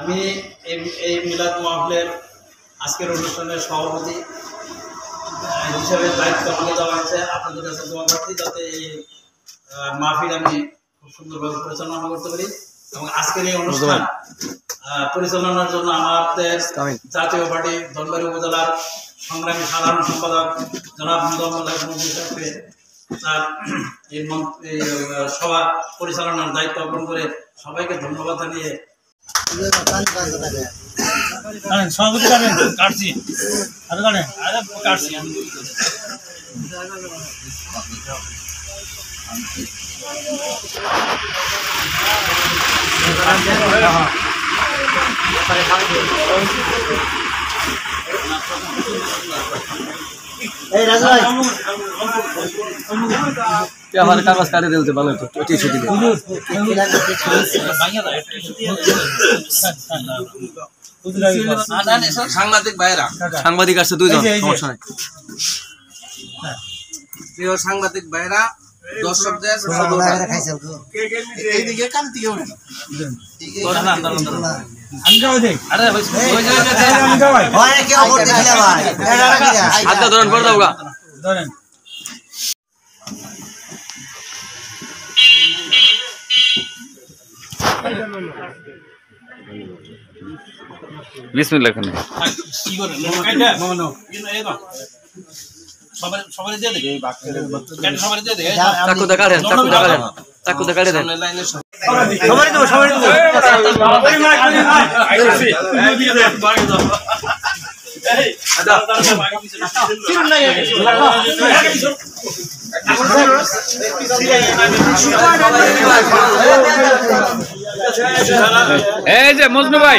আমি এই এই মিলাদ মাহফিলের আজকের অনুষ্ঠানের সভাপতি হিসাবে দায়িত্ব আমাকে দেওয়া হয়েছে। আপনাদের কাছে দোয়া করছি যাতে এই মাহফিল আমি খুব সুন্দরভাবে পরিচালনা করতে পারি এবং আজকের এই অনুষ্ঠান পরিচালনার জন্য আমাদের জাতীয় পার্টি ধনবাড়ি উপজেলার সংগ্রামী সাধারণ সম্পাদক জনাব সাহেবকে তার এই সভা পরিচালনার দায়িত্ব অর্পণ করে সবাইকে ধন্যবাদ জানিয়ে সভাপতি কাটেন কাটছি। আরে কাটেন আরে কাটছি। আমি আমার কাগজ কাটে দিতে ভালো হতো টিস্যু দিলে? সাংবাদিক ভাইরা। সাংবাদিক আসছে দুইজন সমস্যা নাই। প্রিয় সাংবাদিক ভাইরা দর্শকদের এইদিকে কান থেকে উঠে আরে হইছে হাতটা ধরেন করে দাও গা। বিসমিল্লাহ খান কি করে? কাইটা এই দাও সবাই সবাই দিয়ে দে। কাইটা সবাই দিয়ে দে? চাকু দা চাকু দা চাকু দা কাটে দেন লাইনে সবাই দেবো সবাই দেবো এই যে মজনু ভাই।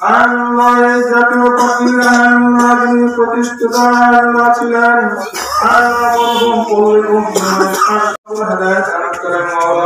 আল্লাহ জাতীয় পার্টিকে আল্লাহ মাওলা